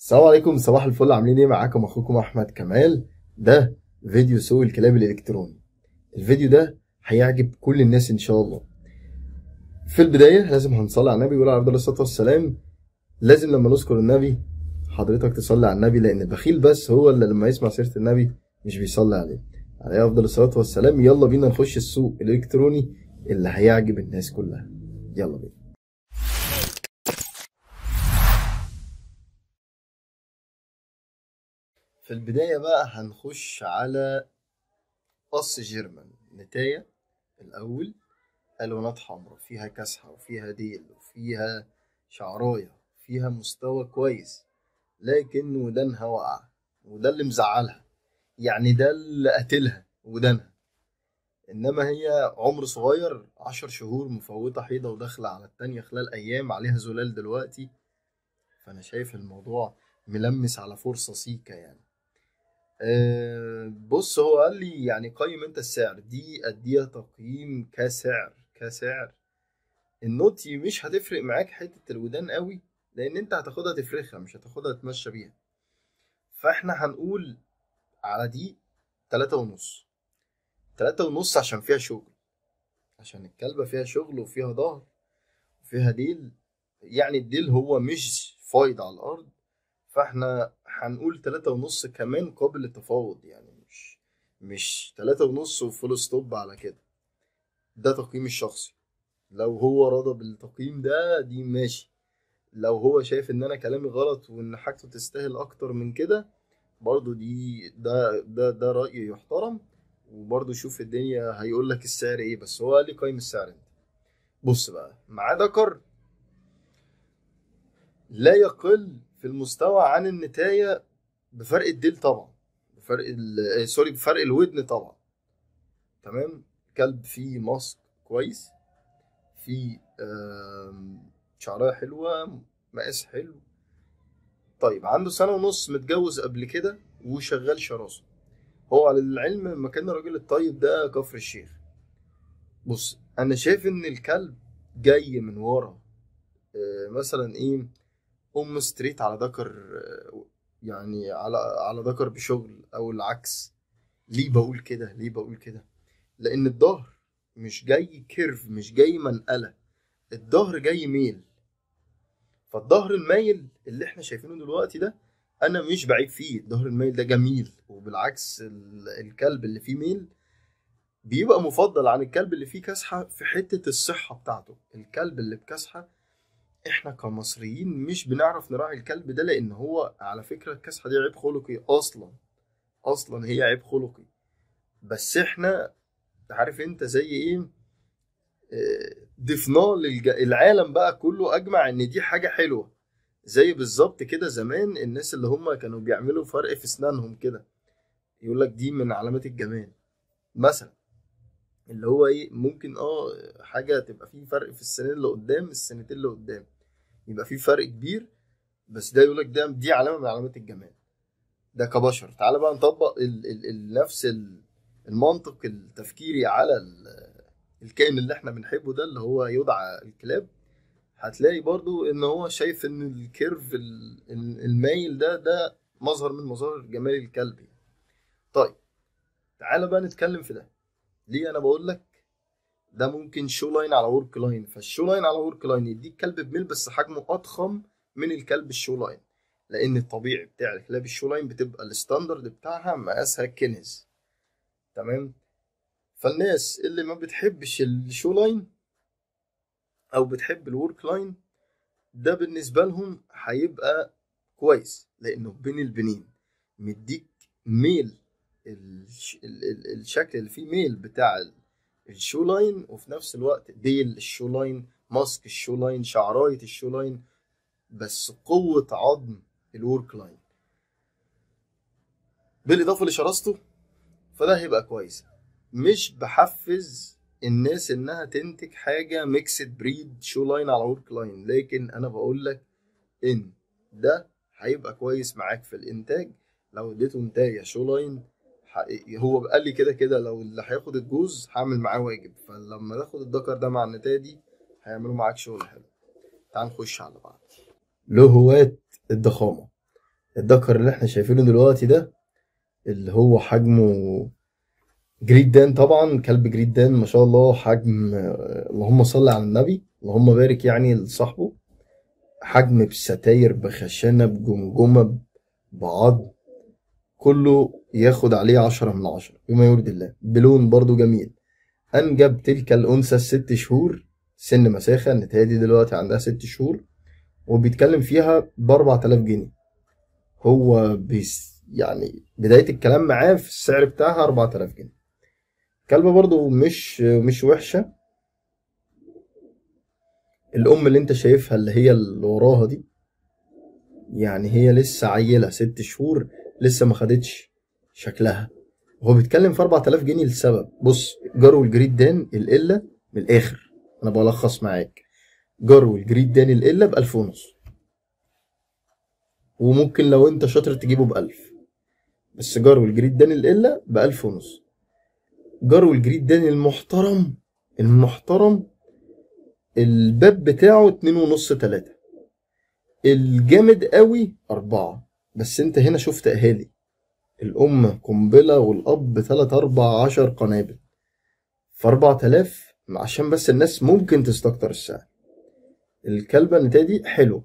السلام عليكم صباح الفل عاملين إيه؟ معاكم اخوكم احمد كمال. ده فيديو سوق الكلاب الإلكتروني. الفيديو ده هيعجب كل الناس إن شاء الله. في البداية لازم هنصلي على النبي ويقول عليه الصلاة والسلام لازم لما نذكر النبي حضرتك تصلي على النبي لأن البخيل بس هو اللي لما يسمع سيرة النبي مش بيصلي عليه. عليه أفضل الصلاة والسلام. يلا بينا نخش السوق الإلكتروني اللي هيعجب الناس كلها. يلا بينا. في البداية بقى هنخش على قص جيرمان. نتاية الأول ألوانات حمراء فيها كسحة وفيها ديل وفيها شعراية فيها مستوى كويس لكن ودانها واقعة وده اللي مزعلها. يعني ده اللي قتلها ودانها إنما هي عمر صغير عشر شهور مفوتة حيضة وداخلة على التانية خلال أيام عليها زلال دلوقتي. فأنا شايف الموضوع ملمس على فرصة سيكة يعني. بص هو قال لي يعني قيم أنت السعر. دي أديها تقييم كسعر كسعر. النوتي مش هتفرق معاك حتة الودان قوي لأن أنت هتاخدها تفرخها مش هتاخدها تمشى بيها. فإحنا هنقول على دي تلاتة ونص. تلاتة ونص عشان فيها شغل. عشان الكلبة فيها شغل وفيها ظهر وفيها ديل. يعني الديل هو مش فايض على الأرض فاحنا هنقول تلاتة ونص كمان قابل للتفاوض يعني مش مش تلاتة ونص و full stop على كده. ده تقييمي الشخصي. لو هو رضى بالتقييم ده دي ماشي. لو هو شايف إن أنا كلامي غلط وإن حاجته تستاهل أكتر من كده برضو دي ده ده ده رأي يحترم. وبرضو شوف الدنيا هيقول لك السعر إيه بس هو قال لي قيم السعر أنت. بص بقى معاه دكر لا يقل في المستوى عن النتاية بفرق الديل طبعا. بفرق ال سوري بفرق الودن طبعا. تمام؟ كلب فيه ماسك كويس. فيه شعرية حلوة مقاس حلو. طيب عنده سنة ونص متجوز قبل كده وشغال شراسة. هو على العلم مكان الراجل الطيب ده كفر الشيخ. بص أنا شايف إن الكلب جاي من ورا. مثلا إيه؟ أم straight على ذكر يعني على على ذكر بشغل أو العكس. ليه بقول كده؟ ليه بقول كده؟ لأن الظهر مش جاي curve مش جاي منقلة. الظهر جاي ميل. فالظهر المايل اللي إحنا شايفينه دلوقتي ده أنا مش بعيب فيه. الظهر المايل ده جميل. وبالعكس الكلب اللي فيه ميل بيبقى مفضل عن الكلب اللي فيه كسحة في حتة الصحة بتاعته. الكلب اللي بكسحة إحنا كمصريين مش بنعرف نراعي الكلب ده لأن هو على فكرة الكسحه دي عيب خلقي أصلا. أصلا هي عيب خلقي. بس إحنا عارف انت زي إيه؟ ضفناه للعالم بقى كله أجمع إن دي حاجة حلوة. زي بالظبط كده زمان الناس اللي هم كانوا بيعملوا فرق في أسنانهم كده. يقول لك دي من علامات الجمال. مثلا اللي هو إيه ممكن آه حاجة تبقى فيه فرق في السنين اللي قدام السنتين اللي قدام. يبقى فيه فرق كبير بس ده يقول لك ده دي علامة من علامات الجمال. ده كبشر. تعالى بقى نطبق ال ال ال نفس ال المنطق التفكيري على الكائن اللي إحنا بنحبه ده اللي هو يدعى الكلاب. هتلاقي برضو إن هو شايف إن ال curve المايل ده ده مظهر من مظاهر جمال الكلب. طيب تعالى بقى نتكلم في ده. ليه أنا بقول لك؟ ده ممكن show line على work line فال show line على work line يديك كلب بميل بس حجمه أضخم من الكلب ال show line لأن الطبيعي بتاع الكلاب ال show line بتبقى ال standard بتاعها مقاسها كنز. تمام؟ فالناس اللي ما بتحبش ال show line أو بتحب ال work line ده بالنسبة لهم هيبقى كويس. لأنه بين البنين مديك ميل الشكل اللي فيه ميل بتاع ال show line وفي نفس الوقت ديل ال show line ماسك ال show line شعراية ال show line بس قوة عظم ال work line بالإضافة لشراسته فده هيبقى كويس. مش بحفز الناس إنها تنتج حاجة mixed breed show line على work line لكن أنا بقول لك إن ده هيبقى كويس معاك في الإنتاج. لو اديته نتايه show line هو قال لي كده كده لو اللي هياخد الجوز هعمل معاه واجب. فلما تاخد الدكر ده مع النتايه دي هيعملوا معاك شغل حلو. تعال نخش على بعض. لهواة الضخامة. الدكر اللي إحنا شايفينه دلوقتي ده اللي هو حجمه Great Dane طبعا كلب Great Dane ما شاء الله حجم اللهم صل على النبي اللهم بارك يعني لصاحبه. حجم ب style بخشنة بجمجمة بعض كله ياخد عليه عشرة من عشرة بما يرضي الله. بلون برضو جميل. أنجب تلك الأنثى الست شهور سن مساخة النتاية دي دلوقتي عندها ست شهور وبيتكلم فيها بأربع تلاف جنيه. هو بيس يعني بداية الكلام معاه في السعر بتاعها أربع تلاف جنيه. كلبة برضو مش مش وحشة. الأم اللي أنت شايفها اللي هي اللي وراها دي يعني هي لسه عيلة ست شهور لسه ما خدتش شكلها. هو بيتكلم في 4000 جنيه لسبب بص جرو ال Great Dane القلة من الآخر. أنا بلخص معاك. جرو ال Great Dane القلة بألف ونص. وممكن لو أنت شاطر تجيبه بألف. بس جرو ال Great Dane القلة بألف ونص. جرو ال Great Dane المحترم. المحترم الباب بتاعه اتنين ونص تلاتة. الجامد قوي أربعة. بس أنت هنا شفت أهالي. الأم قنبلة والأب تلات أربع عشر قنابل. فأربعة آلاف عشان بس الناس ممكن تستكتر السعر. الكلبة النتاية دي حلو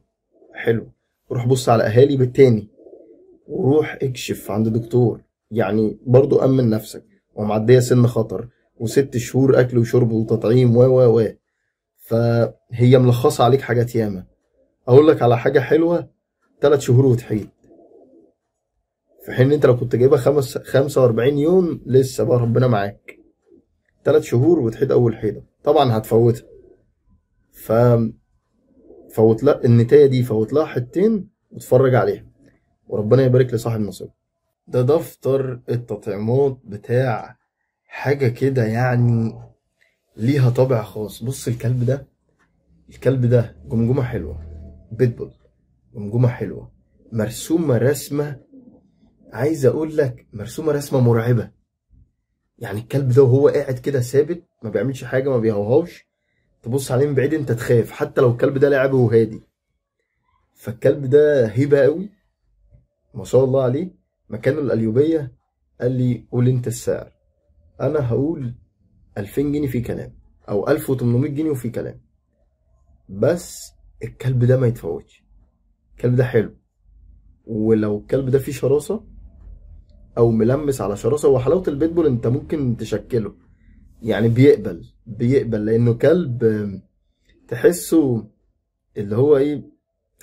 حلو. روح بص على أهالي بالتاني وروح اكشف عند دكتور. يعني برضو أمن نفسك. ومعدية سن خطر وست شهور أكل وشرب وتطعيم و و و. فهي ملخصة عليك حاجات ياما. أقول لك على حاجة حلوة تلات شهور وتحيض في حين أنت لو كنت جايبها خمس خمسة وأربعين يوم لسه بقى ربنا معاك. تلات شهور وتحيض أول حيضة طبعا هتفوتها. ف فوت لها النتاية دي فوت لها حتتين واتفرج عليها. وربنا يبارك لصاحب النصيب. ده دفتر التطعيمات بتاع حاجة كده يعني ليها طابع خاص. بص الكلب ده الكلب ده جمجمة حلوة. بيتبول. جمجمة حلوة. مرسومة رسمة عايز أقول لك مرسومة رسمة مرعبة. يعني الكلب ده وهو قاعد كده ثابت ما بيعملش حاجة ما بيهوهوش تبص عليه من بعيد أنت تخاف حتى لو الكلب ده لعب وهادي. فالكلب ده هيبة قوي ما شاء الله عليه. مكانه القليوبية قال لي قول أنت السعر. أنا هقول 2000 جنيه في كلام أو 1800 جنيه وفي كلام. بس الكلب ده ما يتفوتش. الكلب ده حلو. ولو الكلب ده فيه شراسة أو ملمس على شراسة. وحلاوة البيتبول أنت ممكن تشكله. يعني بيقبل بيقبل لأنه كلب تحسه اللي هو إيه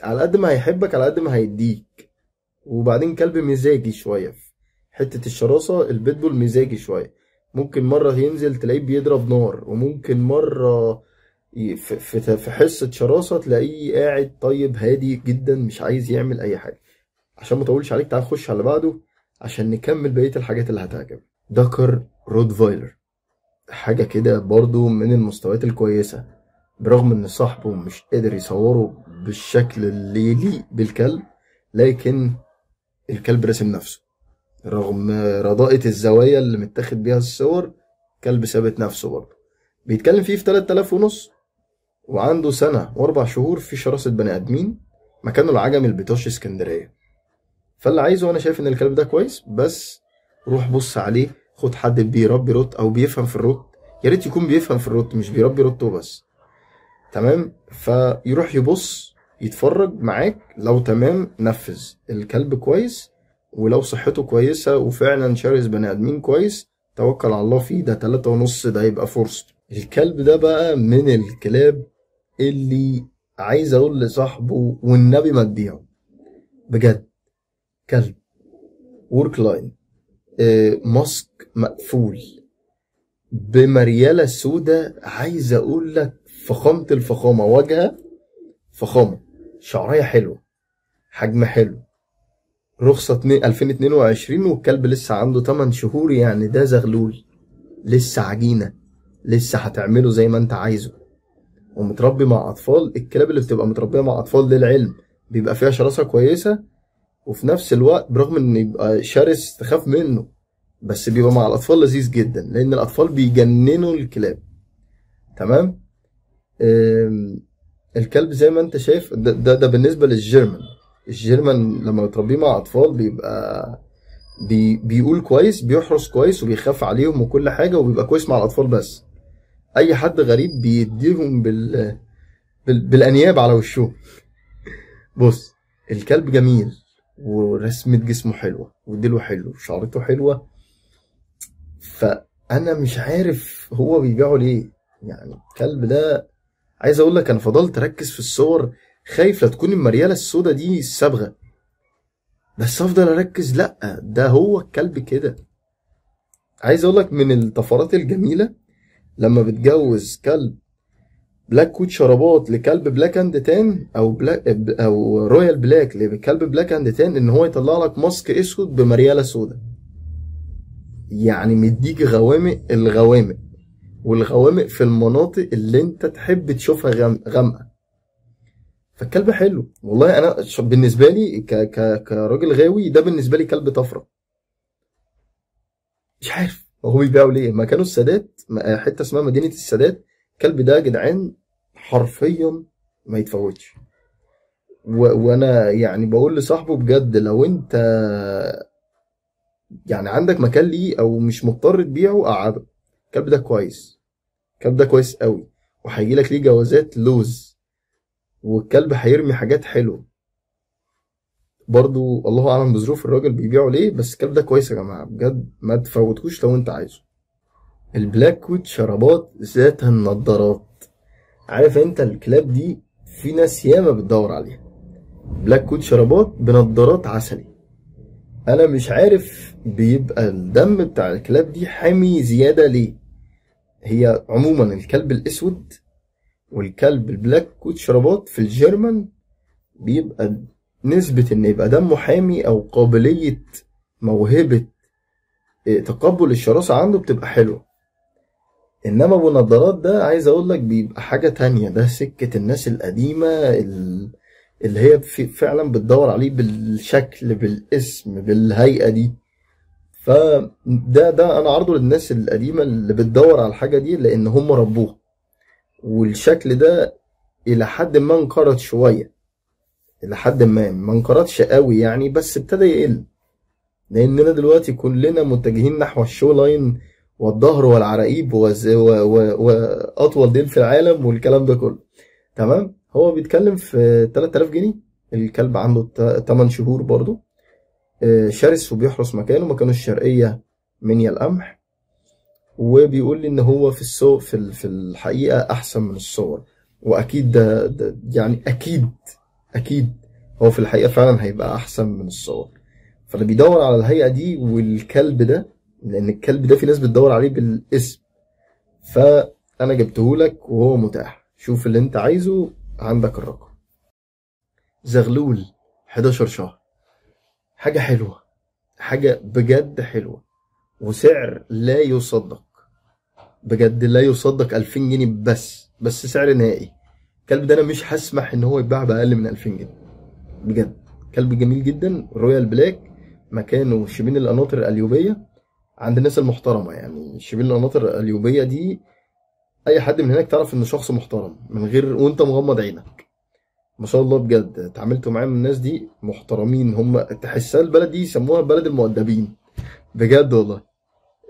على قد ما هيحبك على قد ما هيديك. وبعدين كلب مزاجي شوية. حتة الشراسة البيتبول مزاجي شوية. ممكن مرة ينزل تلاقيه بيضرب نار. وممكن مرة في في حصة شراسة تلاقيه قاعد طيب هادي جدا مش عايز يعمل أي حاجة. عشان ما أطولش عليك تعال نخش على بعده. عشان نكمل بقية الحاجات اللي هتعجبك. دكر رود فايلر حاجة كده برضو من المستويات الكويسة. برغم إن صاحبه مش قادر يصوره بالشكل اللي يليق بالكلب لكن الكلب راسم نفسه. رغم رداءة الزوايا اللي متاخد بيها الصور كلب ثابت نفسه برضه بيتكلم فيه في 3000 ونص وعنده سنة وأربع شهور في شراسة بني آدمين مكانه العجمي البيطاش اسكندرية. فاللي عايزه أنا شايف إن الكلب ده كويس بس روح بص عليه خد حد بيربي Rott أو بيفهم في ال Rott. يا ريت يكون بيفهم في ال Rott مش بيربي Rott وبس تمام؟ فيروح يبص يتفرج معاك. لو تمام نفذ. الكلب كويس ولو صحته كويسة وفعلا شارس بني آدمين كويس توكل على الله فيه. ده تلاتة ونص ده يبقى فرصته الكلب ده بقى من الكلاب اللي عايز أقول لصاحبه والنبي ما تبيعه بجد. كلب. work line آه ماسك مقفول. بمريالة سودة عايز أقول لك فخامة الفخامة. وجهة فخامة. شعرية حلوة. حجم حلو. رخصة 2022 والكلب لسه عنده 8 شهور يعني ده زغلول. لسه عجينة. لسه هتعمله زي ما انت عايزه. ومتربي مع أطفال. الكلاب اللي بتبقى متربية مع أطفال للعلم بيبقى فيها شراسة كويسة. وفي نفس الوقت برغم إن يبقى شرس تخاف منه بس بيبقى مع الأطفال لذيذ جدا لأن الأطفال بيجننوا الكلاب. تمام؟ الكلب زي ما أنت شايف ده, ده, ده بالنسبة للجيرمان. الجيرمان لما بتربيه مع أطفال بيبقى بي بيقول كويس بيحرس كويس وبيخاف عليهم وكل حاجة وبيبقى كويس مع الأطفال بس. أي حد غريب بيديهم بال, بال... بالأنياب على وشهم بص الكلب جميل. ورسمة جسمه حلوة وديله حلو وشعرته حلوة. فأنا مش عارف هو بيبيعه ليه. يعني الكلب ده عايز أقول لك أنا فضلت أركز في الصور خايف لا تكون المريالة السوداء دي الصبغة بس أفضل أركز لأ ده هو الكلب كده. عايز أقول لك من الطفرات الجميلة لما بتجوز كلب black coat شرابات لكلب black and tan أو black أو royal black لكلب black and tan إن هو يطلع لك mask أسود بمريالة سودا يعني مديك غوامق الغوامق والغوامق في المناطق اللي أنت تحب تشوفها غامقة. فالكلب حلو. والله أنا بالنسبة لي ك ك كراجل غاوي ده بالنسبة لي كلب طفرة. مش عارف هو بيبيعوا ليه. ما كانوا السادات حتة اسمها مدينة السادات. الكلب ده يا جدعان حرفيا ما يتفوتش. وأنا يعني بقول لصاحبه بجد لو أنت يعني عندك مكان ليه أو مش مضطر تبيعه قعده الكلب ده كويس. الكلب ده كويس قوي. وهيجي لك ليه جوازات لوز. والكلب هيرمي حاجات حلوة. برضو الله أعلم بظروف الراجل بيبيعه ليه بس الكلب ده كويس يا جماعة. بجد ما تفوتكوش لو أنت عايزه. ال black coat شرابات ذات النضارات. عارف انت الكلاب دي في ناس ياما بتدور عليها. black coat شرابات بنضارات عسلي. أنا مش عارف بيبقى الدم بتاع الكلاب دي حامي زيادة ليه. هي عموما الكلب الأسود والكلب ال black coat شرابات في ال German بيبقى نسبة إن يبقى دمه حامي أو قابلية موهبة آه، تقبل الشراسة عنده بتبقى حلوة. إنما أبو نضارات ده عايز أقول لك بيبقى حاجة تانية. ده سكة الناس القديمة ال- اللي هي فعلا بتدور عليه بالشكل بالاسم بالهيئة دي. فده ده أنا عرضه للناس القديمة اللي بتدور على الحاجة دي لأن هم ربوها والشكل ده إلى حد ما انقرض شوية. إلى حد ما ما انقرضش قوي يعني بس ابتدى يقل. لأننا دلوقتي كلنا متجهين نحو ال show line والظهر والعراقيب وأطول ديل في العالم والكلام ده كله. تمام؟ هو بيتكلم في 3000 جنيه. الكلب عنده 8 شهور برضو. آه، شرس وبيحرس مكانه. مكانه الشرقية منيا القمح وبيقول لي إن هو في الصور في في الحقيقة أحسن من الصور. وأكيد ده, ده يعني أكيد أكيد هو في الحقيقة فعلا هيبقى أحسن من الصور. فاللي بيدور على الهيئة دي والكلب ده. لأن الكلب ده في ناس بتدور عليه بالاسم. فأنا جبته لك وهو متاح. شوف اللي انت عايزه عندك الرقم. زغلول 11 شهر. حاجة حلوة. حاجة بجد حلوة. وسعر لا يصدق. بجد لا يصدق 2000 جنيه بس. بس سعر نهائي. الكلب ده أنا مش هسمح إن هو يتباع بأقل من 2000 جنيه. بجد. كلب جميل جدا. royal black. مكانه شبين القناطر القليوبية عند الناس المحترمة يعني. شبين القناطر القليوبية دي أي حد من هناك تعرف إنه شخص محترم من غير وأنت مغمض عينك. ما شاء الله بجد اتعاملت معاه من الناس دي محترمين هم تحسها البلد دي يسموها بلد المؤدبين؟ بجد والله.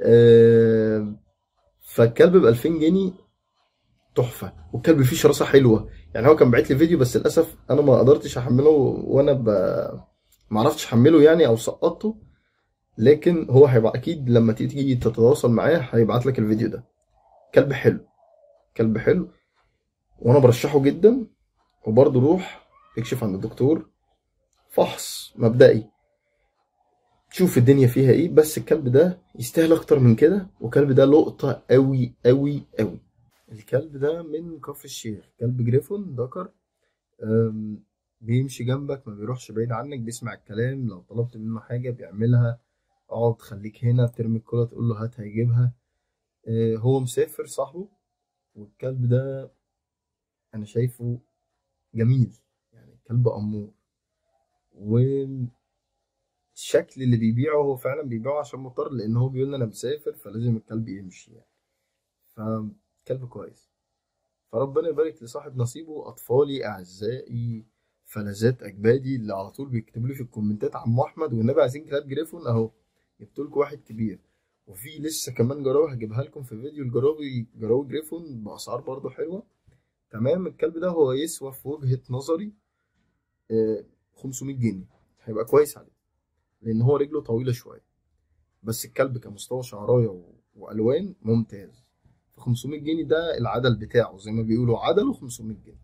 آه، فالكلب ب 2000 جنيه تحفة والكلب فيه شراسة حلوة. يعني هو كان باعت لي فيديو بس للأسف أنا ما قدرتش أحمله وأنا ب... ما عرفتش أحمله يعني أو سقطته. لكن هو هيبقى أكيد لما تيجي تتواصل معاه هيبعت لك الفيديو ده. كلب حلو. كلب حلو. وأنا برشحه جدا. وبرضه روح اكشف عند الدكتور. فحص مبدئي. تشوف الدنيا فيها إيه. بس الكلب ده يستاهل أكتر من كده. والكلب ده لقطة قوي قوي قوي الكلب ده من كفر الشير كلب جريفون ذكر بيمشي جنبك ما بيروحش بعيد عنك بيسمع الكلام. لو طلبت منه حاجة بيعملها. اقعد خليك هنا بترمي الكرة تقول له هات هيجيبها. أه، هو مسافر صاحبه والكلب ده أنا شايفه جميل يعني كلب أمور. والشكل اللي بيبيعه هو فعلا بيبيعه عشان مضطر لأن هو بيقول أنا مسافر فلازم الكلب يمشي يعني. فكلب كويس. فربنا يبارك لصاحب نصيبه أطفالي أعزائي فلذات أكبادي اللي على طول بيكتبوا لي في الكومنتات عم أحمد والنبي عايزين كلاب جريفون أهو. جبت لكم واحد كبير. وفي لسه كمان جراوي هجيبها لكم في فيديو الجراوي جراوي جريفون بأسعار برضو حلوة. تمام الكلب ده هو يسوى في وجهة نظري آه، 500 جنيه. هيبقى كويس عليه لأن هو رجله طويلة شوية. بس الكلب كمستوى شعراية و- وألوان ممتاز. ف 500 جنيه ده العدل بتاعه زي ما بيقولوا عدله 500 جنيه.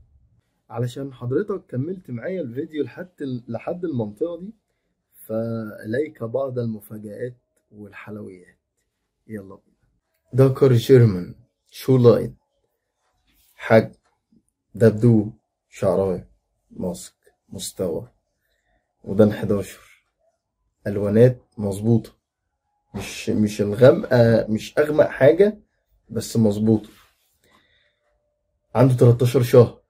علشان حضرتك كملت معايا الفيديو لحد لحد المنطقة دي فإليك بعض المفاجآت والحلويات. يلا بينا. دكر جيرمان شو لاين حجم دبدوب شعراية ماسك مستوى. ودان 11 ألوانات مظبوطة. مش مش الغامقه مش أغمق حاجة بس مظبوطة. عنده 13 شهر.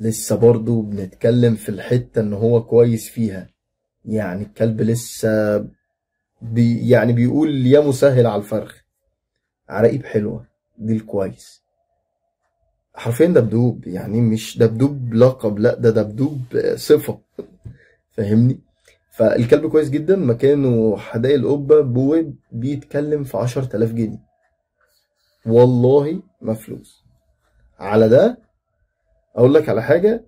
لسه برضو بنتكلم في الحتة إن هو كويس فيها. يعني الكلب لسه بي يعني بيقول يا مسهل على الفرخ. عراقيب حلوة دي الكويس حرفيا دبدوب يعني مش دبدوب لقب لا ده دبدوب صفة. فاهمني؟ فالكلب كويس جدا مكانه حدائق القبة بويب بيتكلم في عشر تلاف جنيه. والله ما فلوس. على ده أقول لك على حاجة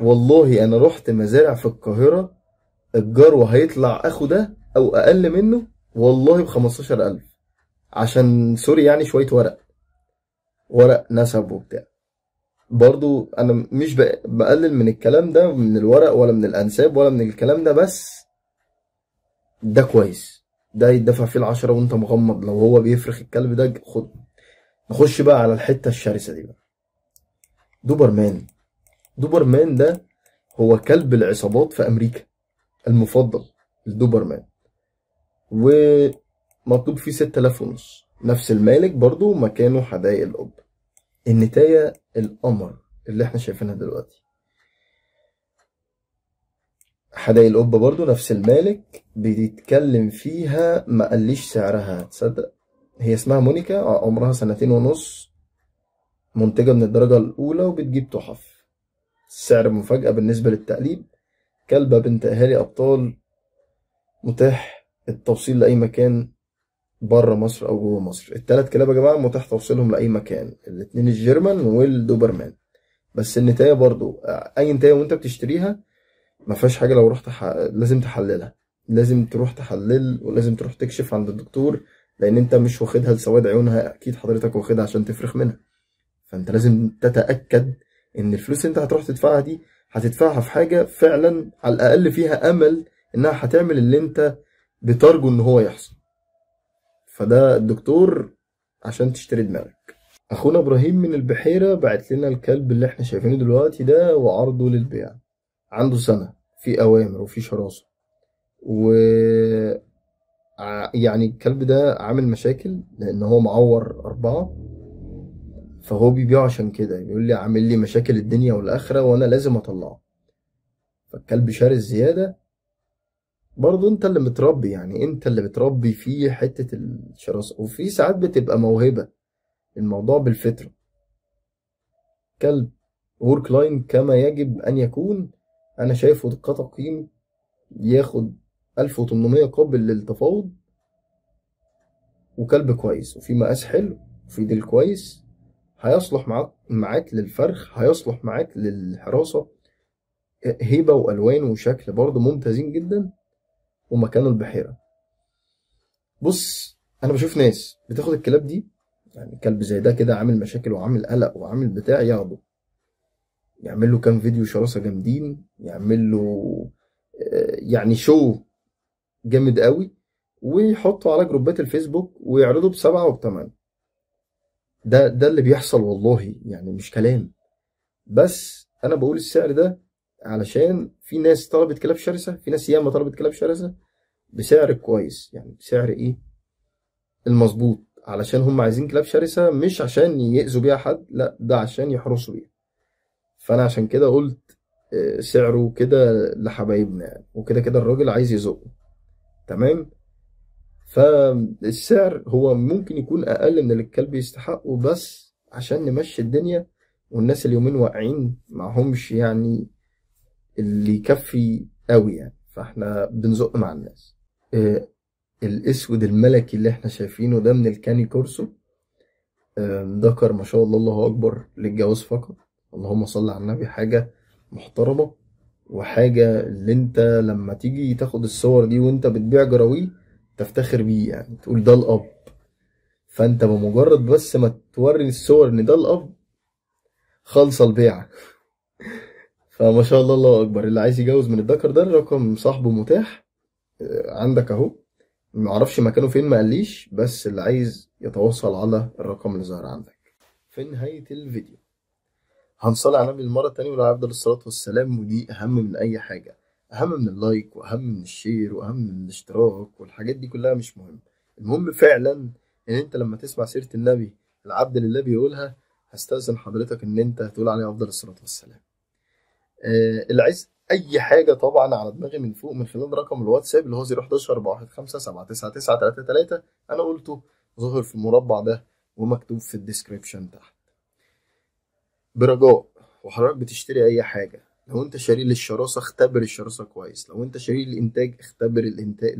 والله أنا رحت مزارع في القاهرة الجرو هيطلع أخو ده أو أقل منه والله بخمستاشر ألف. عشان sorry يعني شوية ورق. ورق نسب وبتاع. برضو أنا مش بق- بقلل من الكلام ده من الورق ولا من الأنساب ولا من الكلام ده بس ده كويس. ده يدفع فيه العشرة وأنت مغمض. لو هو بيفرخ الكلب ده خد. نخش بقى على الحتة الشرسة دي بقى. دوبرمان. دوبرمان ده هو كلب العصابات في أمريكا. المفضل الدوبرمان. ومطلوب فيه 6000 ونص. نفس المالك برضو مكانه حدائق القب النتاية القمر اللي إحنا شايفينها دلوقتي. حدائق القبة برضو نفس المالك بيتكلم فيها ما قاليش سعرها تصدق هي اسمها مونيكا عمرها سنتين ونص. منتجة من الدرجة الأولى وبتجيب تحف. السعر مفاجأة بالنسبة للتقليب. كلبة بنت أهالي أبطال متاح التوصيل لأي مكان بره مصر أو جوه مصر. التلات كلاب يا جماعة متاح توصيلهم لأي مكان. الاتنين الجيرمان والدوبرمان بس النتاية برضو أي نتاية وأنت بتشتريها ما فيهاش حاجة لو رحت. لازم تحللها. لازم تروح تحلل ولازم تروح تكشف عند الدكتور لأن أنت مش واخدها لسواد عيونها أكيد حضرتك واخدها عشان تفرخ منها. فأنت لازم تتأكد إن الفلوس أنت هتروح تدفعها دي هتدفعها في حاجة فعلا على الأقل فيها أمل إنها هتعمل اللي أنت بترجو إن هو يحصل. فده الدكتور عشان تشتري دماغك. أخونا إبراهيم من البحيرة بعت لنا الكلب اللي إحنا شايفينه دلوقتي ده وعرضه للبيع. عنده سنة في أوامر وفي شراسة. و يعني الكلب ده عامل مشاكل لأن هو معور أربعة. فهو بيبيعه عشان كده بيقول لي عامل لي مشاكل الدنيا والآخرة وأنا لازم أطلعه. فالكلب شرس زيادة برضه أنت اللي متربي يعني أنت اللي بتربي فيه حتة الشراسة وفي ساعات بتبقى موهبة. الموضوع بالفطرة. كلب work line كما يجب أن يكون. أنا شايفه كتقييم ياخد 1800 قابل للتفاوض وكلب كويس وفي مقاس حلو وفي ديل كويس. هيصلح معاك معاك للفرخ هيصلح معاك للحراسة. هيبة وألوان وشكل برضه ممتازين جدا ومكانه البحيرة. بص أنا بشوف ناس بتاخد الكلاب دي يعني كلب زي ده كده عامل مشاكل وعامل قلق وعامل بتاع ياخده. يعمل له كام فيديو شراسة جامدين يعمل له آه، يعني شو جامد قوي ويحطه على جروبات الفيسبوك ويعرضه بسبعة وبتمانية. ده ده اللي بيحصل والله يعني مش كلام. بس أنا بقول السعر ده علشان في ناس طلبت كلاب شرسة في ناس ياما طلبت كلاب شرسة بسعر كويس. يعني بسعر إيه؟ المظبوط. علشان هم عايزين كلاب شرسة مش عشان يأذوا بيها حد لا ده عشان يحرسوا بيها. فأنا عشان كده قلت آه، سعره كده لحبايبنا يعني وكده كده الراجل عايز يزقه. تمام؟ فالسعر هو ممكن يكون أقل من اللي الكلب يستحقه بس عشان نمشي الدنيا والناس اليومين واقعين معهمش يعني اللي يكفي قوي يعني. فاحنا بنزق مع الناس. آه، الأسود الملكي اللي إحنا شايفينه ده من الكاني كورسو. آه، ذكر ما شاء الله الله أكبر للجواز فقط. اللهم صل على النبي حاجة محترمة وحاجة اللي انت لما تيجي تاخد الصور دي وانت بتبيع جراويه تفتخر بيه يعني تقول ده الأب. فأنت بمجرد بس ما توري الصور إن ده الأب خالصة البيعة. فما شاء الله الله أكبر. اللي عايز يجوز من الذكر ده الرقم صاحبه متاح. آه، عندك أهو. معرفش مكانه فين ما قاليش بس اللي عايز يتواصل على الرقم اللي ظاهر عندك. في نهاية الفيديو. هنصلي على النبي المرة التانية ولا أفضل الصلاة والسلام ودي أهم من أي حاجة. أهم من ال like وأهم من ال share وأهم من الاشتراك والحاجات دي كلها مش مهم. المهم فعلا إن أنت لما تسمع سيرة النبي العبد لله بيقولها هستأذن حضرتك إن أنت تقول عليه أفضل الصلاة والسلام. آه اللي عايز أي حاجة طبعا على دماغي من فوق من خلال رقم الواتساب اللي هو 011 415 799 33 أنا قلته ظهر في المربع ده ومكتوب في الديسكريبشن تحت. برجاء وحضرتك بتشتري أي حاجة. لو انت شاري للشراسة اختبر الشراسة كويس. لو انت شاري الانتاج اختبر الإنتاج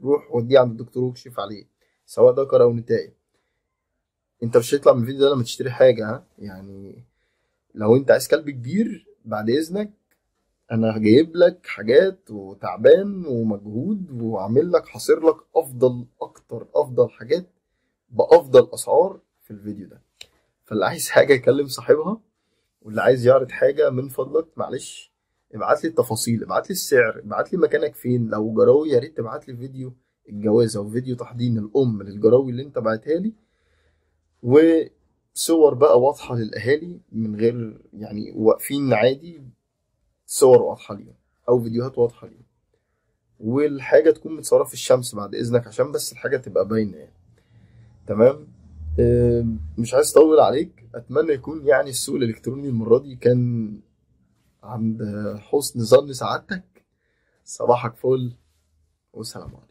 روح وديه عند الدكتور واكشف عليه سواء ذكر أو نتائج. انت مش هتطلع من الفيديو ده لما تشتري حاجة ها؟ يعني لو انت عايز كلب كبير بعد إذنك أنا جايب لك حاجات وتعبان ومجهود وعامل لك حاصر لك أفضل أكتر أفضل حاجات بأفضل أسعار في الفيديو ده. فاللي عايز حاجة يكلم صاحبها. واللي عايز يعرض حاجة من فضلك معلش ابعت لي التفاصيل ابعت لي السعر ابعت لي مكانك فين. لو جراوي يا ريت تبعت لي فيديو الجواز أو فيديو تحضين الأم للجراوي اللي أنت بعتها لي. وصور بقى واضحة للأهالي من غير يعني واقفين عادي صور واضحة ليهم أو فيديوهات واضحة ليهم. والحاجة تكون متصورة في الشمس بعد إذنك عشان بس الحاجة تبقى باينة يعني. تمام؟ مش عايز أطول عليك. أتمنى يكون يعني السوق الإلكتروني المرة دي كان عند حسن ظن سعادتك. صباحك فل والسلام عليكم.